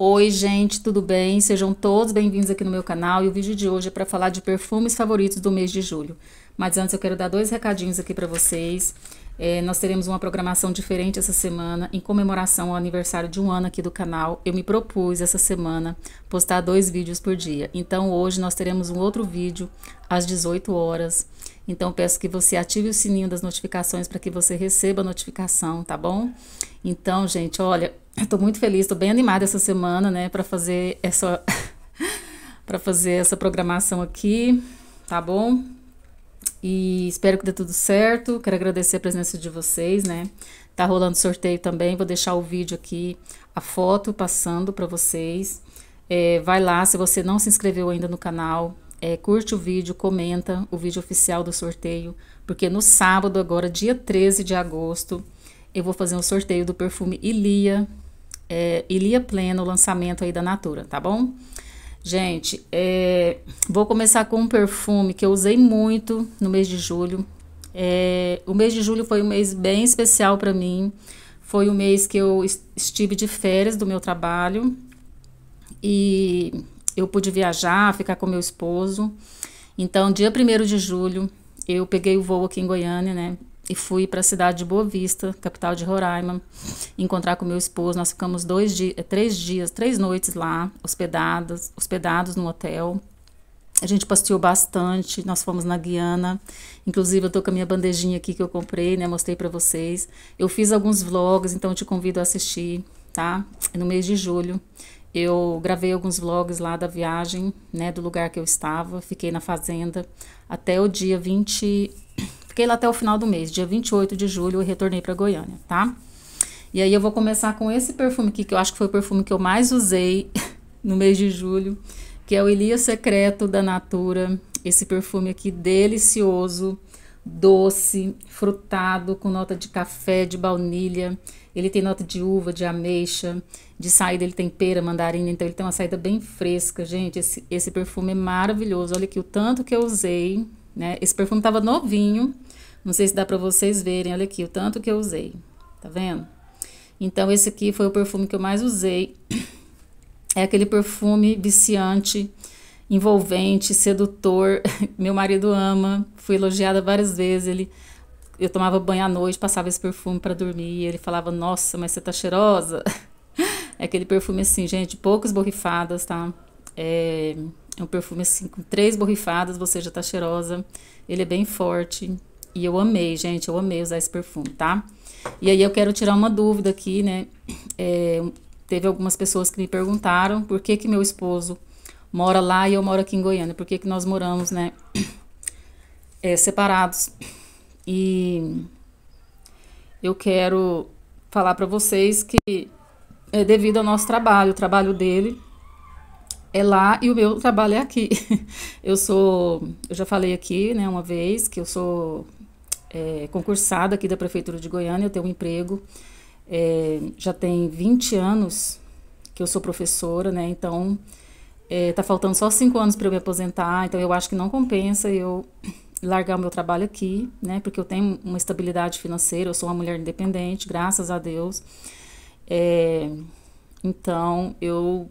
Oi, gente, tudo bem? Sejam todos bem-vindos aqui no meu canal e o vídeo de hoje é para falar de perfumes favoritos do mês de julho. Mas antes eu quero dar dois recadinhos aqui para vocês. É, nós teremos uma programação diferente essa semana em comemoração ao aniversário de um ano aqui do canal. Eu me propus essa semana postar dois vídeos por dia. Então hoje nós teremos um outro vídeo às 18 horas. Então peço que você ative o sininho das notificações para que você receba a notificação, tá bom? Então, gente, olha, Estou muito feliz, estou bem animada essa semana, né, para fazer essa para fazer essa programação aqui, tá bom? E espero que dê tudo certo. Quero agradecer a presença de vocês, né? Tá rolando sorteio também, vou deixar o vídeo aqui, a foto passando para vocês. É, vai lá, se você não se inscreveu ainda no canal, é, curte o vídeo, comenta o vídeo oficial do sorteio, porque no sábado, agora, dia 13 de agosto, eu vou fazer um sorteio do perfume Ilia, é, Ilia Pleno, lançamento aí da Natura, tá bom? Gente, é, vou começar com um perfume que eu usei muito no mês de julho. É, o mês de julho foi um mês bem especial para mim. Foi o mês que eu estive de férias do meu trabalho e eu pude viajar, ficar com meu esposo. Então, dia 1 de julho, eu peguei o voo aqui em Goiânia, né? E fui para a cidade de Boa Vista, capital de Roraima, encontrar com meu esposo. Nós ficamos dois dias, eh, três dias, três noites lá, hospedados, hospedados no hotel. A gente passeou bastante, nós fomos na Guiana. Inclusive, eu tô com a minha bandejinha aqui que eu comprei, né? Mostrei para vocês. Eu fiz alguns vlogs, então te convido a assistir, tá? No mês de julho. Eu gravei alguns vlogs lá da viagem, né? Do lugar que eu estava. Fiquei na fazenda até o dia 20 Fiquei lá até o final do mês, dia 28 de julho, eu retornei para Goiânia, tá? E aí eu vou começar com esse perfume aqui, que eu acho que foi o perfume que eu mais usei no mês de julho, que é o Elias Secreto da Natura. Esse perfume aqui delicioso, doce, frutado, com nota de café, de baunilha. Ele tem nota de uva, de ameixa, de saída ele tem pera, mandarina, então ele tem uma saída bem fresca. Gente, esse, esse perfume é maravilhoso. Olha aqui o tanto que eu usei, né? Esse perfume tava novinho, não sei se dá para vocês verem, olha aqui o tanto que eu usei. Tá vendo? Então esse aqui foi o perfume que eu mais usei. É aquele perfume viciante, envolvente, sedutor. Meu marido ama. Fui elogiada várias vezes. Ele eu tomava banho à noite, passava esse perfume para dormir, ele falava: "Nossa, mas você tá cheirosa". É aquele perfume assim, gente, poucas borrifadas, tá? É, é um perfume assim, com três borrifadas, você já tá cheirosa. Ele é bem forte. E eu amei, gente, eu amei usar esse perfume, tá? E aí eu quero tirar uma dúvida aqui, né? É, teve algumas pessoas que me perguntaram por que que meu esposo mora lá e eu moro aqui em Goiânia. Por que que nós moramos, né? É, separados. E eu quero falar para vocês que é devido ao nosso trabalho, o trabalho dele é lá e o meu trabalho é aqui. Eu sou, eu já falei aqui, né, uma vez que eu sou é, concursada aqui da Prefeitura de Goiânia, eu tenho um emprego, é, já tem 20 anos que eu sou professora, né? Então, é, tá faltando só cinco anos para eu me aposentar, então eu acho que não compensa eu largar o meu trabalho aqui, né? Porque eu tenho uma estabilidade financeira, eu sou uma mulher independente, graças a Deus. É, então, eu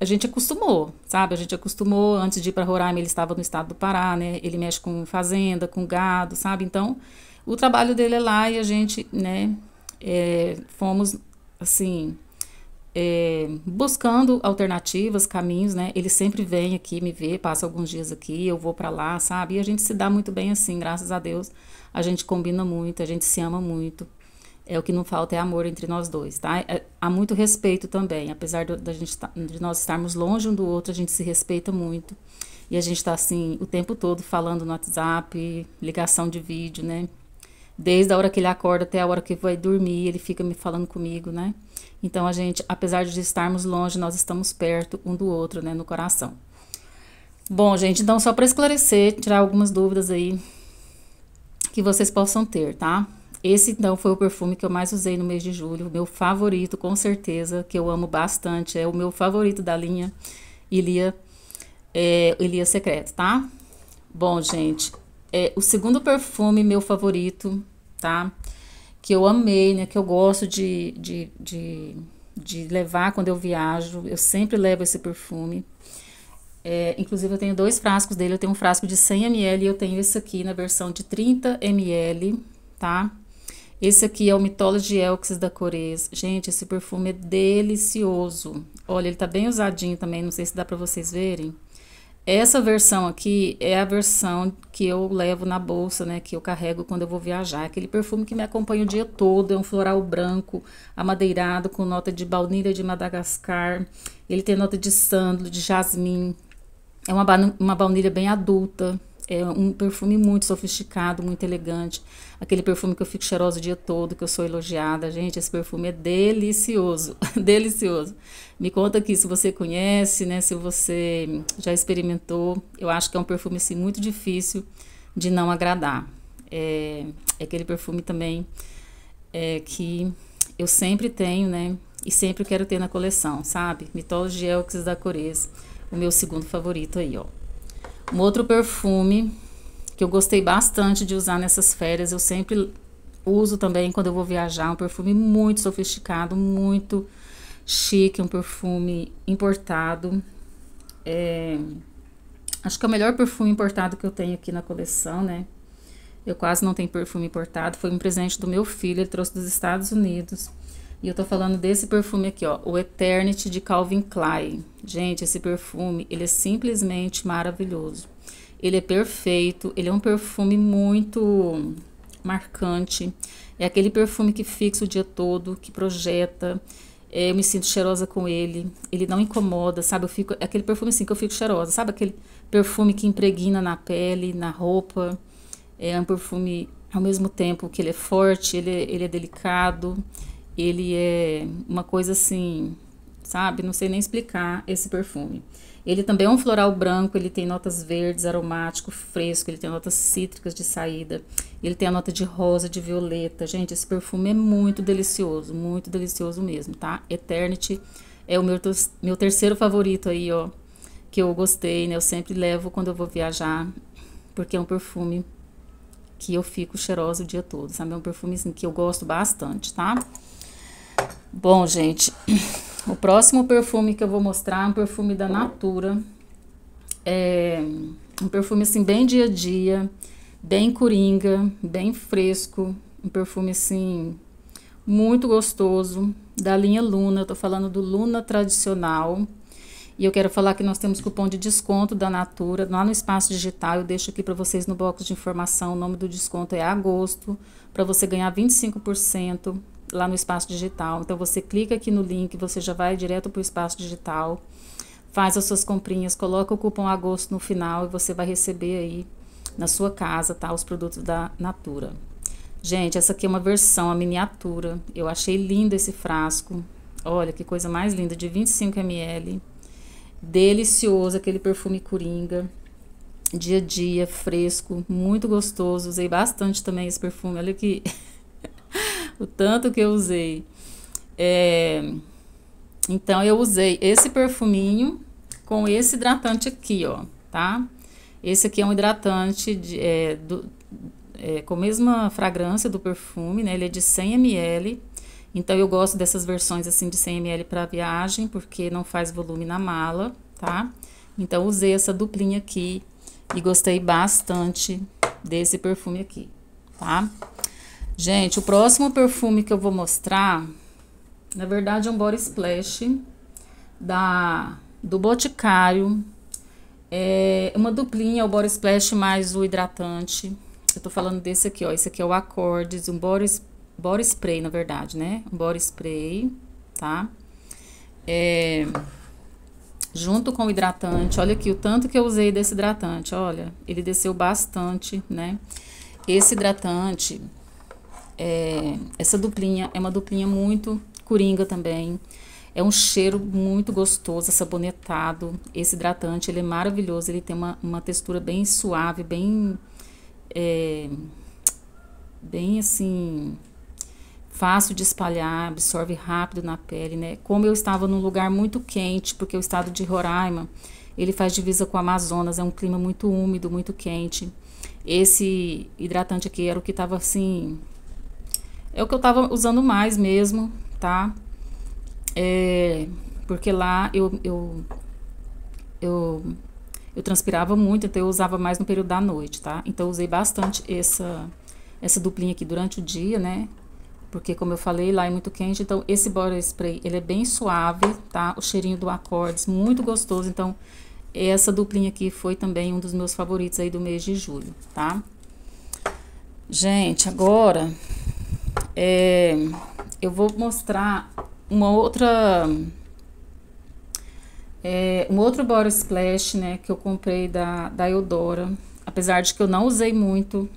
a gente acostumou, sabe? A gente acostumou, antes de ir para Roraima, ele estava no estado do Pará, né? Ele mexe com fazenda, com gado, sabe? Então, o trabalho dele é lá e a gente, né, é, fomos, assim, é, buscando alternativas, caminhos, né? Ele sempre vem aqui me ver, passa alguns dias aqui, eu vou para lá, sabe? E a gente se dá muito bem assim, graças a Deus. A gente combina muito, a gente se ama muito. É o que não falta é amor entre nós dois, tá? É, há muito respeito também, apesar do, da gente tá, de nós estarmos longe um do outro, a gente se respeita muito. E a gente está assim o tempo todo falando no WhatsApp, ligação de vídeo, né? Desde a hora que ele acorda até a hora que vai dormir, ele fica me falando comigo, né? Então a gente, apesar de estarmos longe, nós estamos perto um do outro, né, no coração. Bom, gente, então só para esclarecer, tirar algumas dúvidas aí que vocês possam ter, tá? Esse então foi o perfume que eu mais usei no mês de julho, meu favorito, com certeza, que eu amo bastante, é o meu favorito da linha Ilia, é, Ilia Secreto, tá? Bom, gente, é o segundo perfume meu favorito, tá? Que eu amei, né? Que eu gosto de, de, de, de levar quando eu viajo. Eu sempre levo esse perfume. É, inclusive, eu tenho dois frascos dele. Eu tenho um frasco de 100 ml e eu tenho esse aqui na versão de 30 ml, tá? Esse aqui é o Mythology Elxis da Cores. Gente, esse perfume é delicioso. Olha, ele tá bem usadinho também, não sei se dá pra vocês verem. Essa versão aqui é a versão que eu levo na bolsa, né? Que eu carrego quando eu vou viajar. Aquele perfume que me acompanha o dia todo. É um floral branco, amadeirado, com nota de baunilha de Madagascar. Ele tem nota de sândalo, de jasmim. É uma, uma baunilha bem adulta. É um perfume muito sofisticado, muito elegante. Aquele perfume que eu fico cheirosa o dia todo, que eu sou elogiada. Gente, esse perfume é delicioso, delicioso. Me conta aqui se você conhece, né? Se você já experimentou. Eu acho que é um perfume assim, muito difícil de não agradar. É, é aquele perfume também é, que eu sempre tenho, né? E sempre quero ter na coleção, sabe? Mythology Elks da Cores, o meu segundo favorito aí, ó. Um outro perfume que eu gostei bastante de usar nessas férias, eu sempre uso também quando eu vou viajar, um perfume muito sofisticado, muito chique, um perfume importado. É, acho que é o melhor perfume importado que eu tenho aqui na coleção, né? Eu quase não tenho perfume importado, foi um presente do meu filho, ele trouxe dos Estados Unidos. E eu tô falando desse perfume aqui, ó, o Eternity de Calvin Klein. Gente, esse perfume, ele é simplesmente maravilhoso. Ele é perfeito, ele é um perfume muito marcante. É aquele perfume que fixa o dia todo, que projeta. É, eu me sinto cheirosa com ele. Ele não incomoda, sabe? Eu fico, é aquele perfume assim que eu fico cheirosa, sabe? Aquele perfume que impregna na pele, na roupa. É um perfume ao mesmo tempo que ele é forte, ele é, ele é delicado ele é uma coisa assim, sabe? Não sei nem explicar esse perfume. Ele também é um floral branco, ele tem notas verdes, aromático, fresco, ele tem notas cítricas de saída, ele tem a nota de rosa, de violeta. Gente, esse perfume é muito delicioso, muito delicioso mesmo, tá? Eternity é o meu, meu terceiro favorito aí, ó, que eu gostei, né? Eu sempre levo quando eu vou viajar, porque é um perfume que eu fico cheirosa o dia todo, sabe? É um perfume assim, que eu gosto bastante, tá? Bom, gente, o próximo perfume que eu vou mostrar é um perfume da Natura. É um perfume assim bem dia a dia, bem coringa, bem fresco, um perfume assim muito gostoso, da linha Luna. Eu tô falando do Luna tradicional. E eu quero falar que nós temos cupom de desconto da Natura lá no espaço digital. Eu deixo aqui para vocês no box de informação. O nome do desconto é agosto, para você ganhar 25% lá no espaço digital. Então você clica aqui no link, você já vai direto para o espaço digital, faz as suas comprinhas, coloca o cupom agosto no final e você vai receber aí na sua casa, tá, os produtos da Natura. Gente, essa aqui é uma versão, a miniatura. Eu achei lindo esse frasco. Olha que coisa mais linda, de 25 ml. Delicioso, aquele perfume coringa. Dia a dia, fresco, muito gostoso. Usei bastante também esse perfume. Olha que o tanto que eu usei. É, então, eu usei esse perfuminho com esse hidratante aqui, ó, tá? Esse aqui é um hidratante de, é, do, é, com a mesma fragrância do perfume, né? Ele é de 100 ml. Então, eu gosto dessas versões assim de 100 ml para viagem, porque não faz volume na mala, tá? Então, usei essa duplinha aqui e gostei bastante desse perfume aqui, tá? Gente, o próximo perfume que eu vou mostrar, na verdade é um body splash da, do Boticário. É uma duplinha, o body splash mais o hidratante. Eu tô falando desse aqui, ó. Esse aqui é o Accordes, um body, body spray, na verdade, né? Um body spray, tá? É, junto com o hidratante. Olha aqui o tanto que eu usei desse hidratante, olha. Ele desceu bastante, né? Esse hidratante, é, essa duplinha é uma duplinha muito coringa também. É um cheiro muito gostoso, sabonetado. Esse hidratante, ele é maravilhoso. Ele tem uma, uma textura bem suave, bem... É, bem assim... Fácil de espalhar, absorve rápido na pele, né? Como eu estava num lugar muito quente, porque o estado de Roraima, ele faz divisa com o Amazonas, é um clima muito úmido, muito quente. Esse hidratante aqui era o que estava assim é o que eu tava usando mais mesmo, tá? É, porque lá eu, eu, eu, eu transpirava muito, então eu usava mais no período da noite, tá? Então eu usei bastante essa, essa duplinha aqui durante o dia, né? Porque como eu falei, lá é muito quente, então esse body spray, ele é bem suave, tá? O cheirinho do Acordes, muito gostoso, então essa duplinha aqui foi também um dos meus favoritos aí do mês de julho, tá? Gente, agora é, eu vou mostrar uma outra é, um outro body splash, né, que eu comprei da, da Eudora. Apesar de que eu não usei muito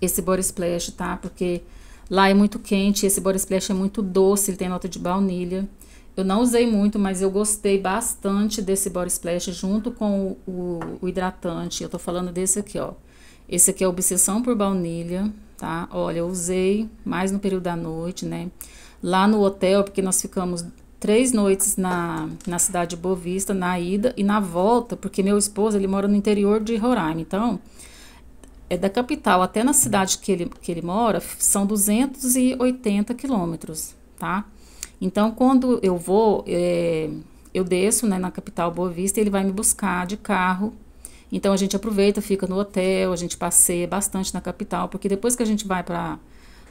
esse body splash, tá? Porque lá é muito quente, esse body splash é muito doce, ele tem nota de baunilha. Eu não usei muito, mas eu gostei bastante desse body splash junto com o, o, o hidratante. Eu tô falando desse aqui, ó. Esse aqui é Obsessão por Baunilha, tá? Olha, eu usei mais no período da noite, né? Lá no hotel, porque nós ficamos três noites na, na cidade de Boa Vista, na ida e na volta, porque meu esposo, ele mora no interior de Roraima. Então, é da capital até na cidade que ele, que ele mora, são 280 quilômetros, tá? Então, quando eu vou, é, eu desço né, na capital Boa Vista ele vai me buscar de carro. Então, a gente aproveita, fica no hotel, a gente passeia bastante na capital, porque depois que a gente vai para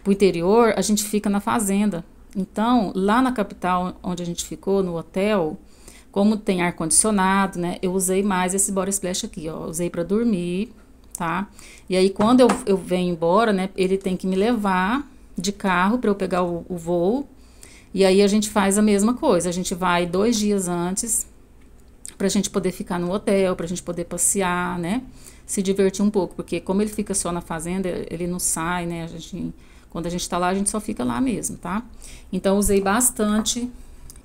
o interior, a gente fica na fazenda. Então, lá na capital, onde a gente ficou, no hotel, como tem ar-condicionado, né, eu usei mais esse body splash aqui, ó. Usei para dormir, tá? E aí, quando eu, eu venho embora, né, ele tem que me levar de carro para eu pegar o, o voo e aí a gente faz a mesma coisa, a gente vai dois dias antes para a gente poder ficar no hotel, para a gente poder passear, né? Se divertir um pouco, porque como ele fica só na fazenda, ele não sai, né? A gente, quando a gente está lá, a gente só fica lá mesmo, tá? Então usei bastante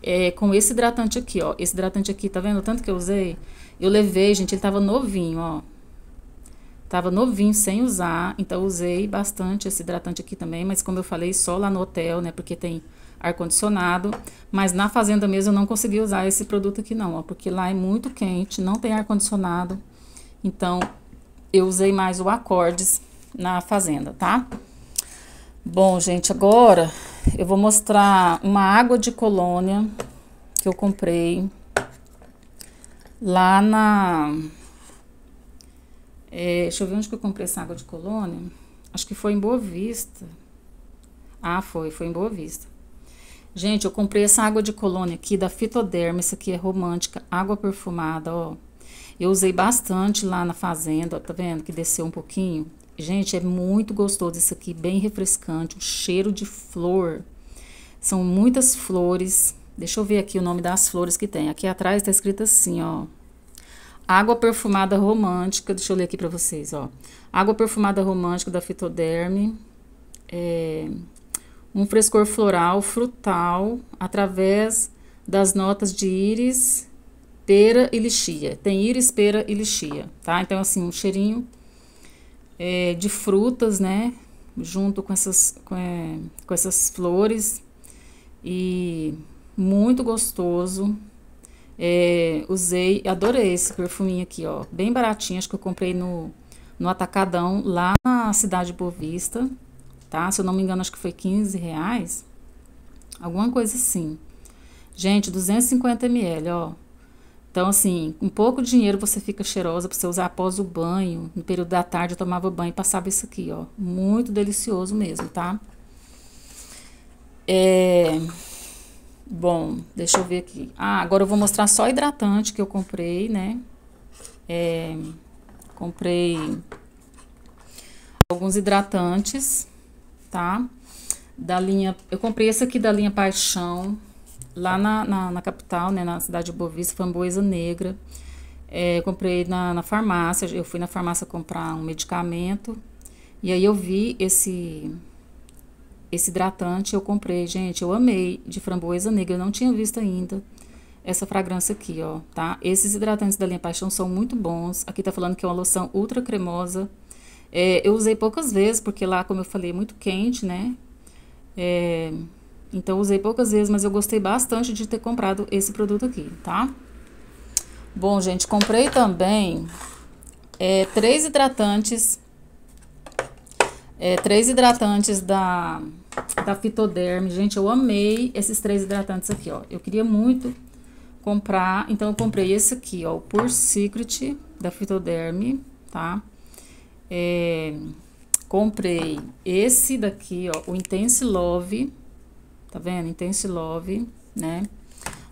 é, com esse hidratante aqui, ó. Esse hidratante aqui, tá vendo? Tanto que eu usei, eu levei, gente, ele tava novinho, ó. Tava novinho, sem usar, então usei bastante esse hidratante aqui também, mas como eu falei, só lá no hotel, né? Porque tem ar-condicionado, mas na fazenda mesmo eu não consegui usar esse produto aqui não, ó, porque lá é muito quente, não tem ar-condicionado, então eu usei mais o Acordes na fazenda, tá? Bom, gente, agora eu vou mostrar uma água de colônia que eu comprei lá na... É, deixa eu ver onde que eu comprei essa água de colônia. Acho que foi em Boa Vista. Ah, foi, foi em Boa Vista. Gente, eu comprei essa água de colônia aqui da Fitoderma, essa aqui é romântica, água perfumada, ó. Eu usei bastante lá na fazenda, ó, tá vendo que desceu um pouquinho? Gente, é muito gostoso isso aqui, bem refrescante, o cheiro de flor. São muitas flores. Deixa eu ver aqui o nome das flores que tem. Aqui atrás tá escrito assim, ó. Água perfumada romântica, deixa eu ler aqui para vocês, ó. Água perfumada romântica da Fitoderme. É, um frescor floral, frutal, através das notas de íris, pera e lixia. Tem íris, pera e lixia, tá? Então, assim, um cheirinho é, de frutas, né? Junto com essas, com, é, com essas flores. E muito gostoso. É, usei, adorei esse perfuminho aqui, ó. Bem baratinho, acho que eu comprei no, no Atacadão, lá na cidade de Boa Vista tá? Se eu não me engano, acho que foi 15 reais. Alguma coisa assim. Gente, 250 ml, ó. Então, assim, com pouco dinheiro você fica cheirosa para você usar após o banho. No período da tarde eu tomava banho e passava isso aqui, ó. Muito delicioso mesmo, tá? É... Bom, deixa eu ver aqui. Ah, agora eu vou mostrar só hidratante que eu comprei, né? É... Comprei alguns hidratantes tá? Da linha, eu comprei esse aqui da linha Paixão, lá na, na, na capital, né, na cidade de Bovista, Framboesa Negra. É, comprei na, na farmácia, eu fui na farmácia comprar um medicamento, e aí eu vi esse esse hidratante, eu comprei, gente, eu amei, de framboesa negra, eu não tinha visto ainda essa fragrância aqui, ó, tá? Esses hidratantes da linha Paixão são muito bons, aqui tá falando que é uma loção ultra cremosa, é, eu usei poucas vezes, porque lá, como eu falei, é muito quente, né? É, então, usei poucas vezes, mas eu gostei bastante de ter comprado esse produto aqui, tá? Bom, gente, comprei também é, três hidratantes. É, três hidratantes da, da Fitoderm. Gente, eu amei esses três hidratantes aqui, ó. Eu queria muito comprar, então eu comprei esse aqui, ó, o Pure Secret da Fitoderm, tá? É, comprei esse daqui, ó, o Intense Love, tá vendo? Intense Love, né?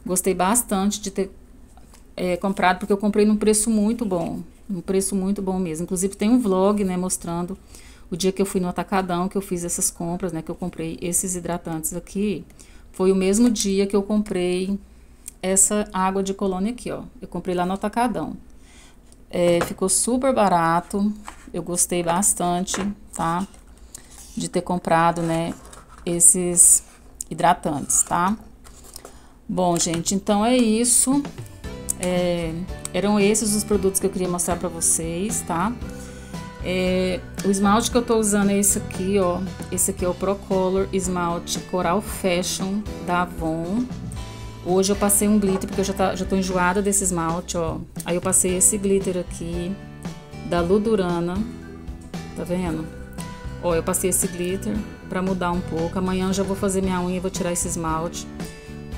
Gostei bastante de ter é, comprado, porque eu comprei num preço muito bom, um preço muito bom mesmo. Inclusive tem um vlog, né, mostrando o dia que eu fui no Atacadão, que eu fiz essas compras, né, que eu comprei esses hidratantes aqui. Foi o mesmo dia que eu comprei essa água de colônia aqui, ó. Eu comprei lá no Atacadão. É, ficou super barato, eu gostei bastante, tá? De ter comprado, né, esses hidratantes, tá? Bom, gente, então é isso. É, eram esses os produtos que eu queria mostrar pra vocês, tá? É, o esmalte que eu tô usando é esse aqui, ó. Esse aqui é o Procolor Esmalte Coral Fashion da Avon. Hoje eu passei um glitter, porque eu já, tá, já tô enjoada desse esmalte, ó. Aí eu passei esse glitter aqui, da Ludurana. Tá vendo? Ó, eu passei esse glitter pra mudar um pouco. Amanhã eu já vou fazer minha unha e vou tirar esse esmalte.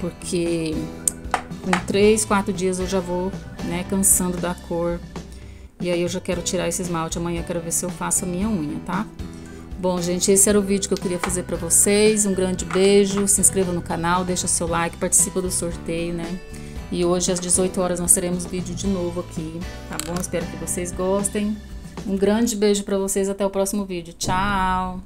Porque com três, quatro dias eu já vou, né, cansando da cor. E aí eu já quero tirar esse esmalte. Amanhã eu quero ver se eu faço a minha unha, tá? Bom, gente, esse era o vídeo que eu queria fazer para vocês. Um grande beijo, se inscreva no canal, deixa seu like, participa do sorteio, né? E hoje às 18 horas nós teremos vídeo de novo aqui, tá bom? Espero que vocês gostem. Um grande beijo para vocês, até o próximo vídeo. Tchau!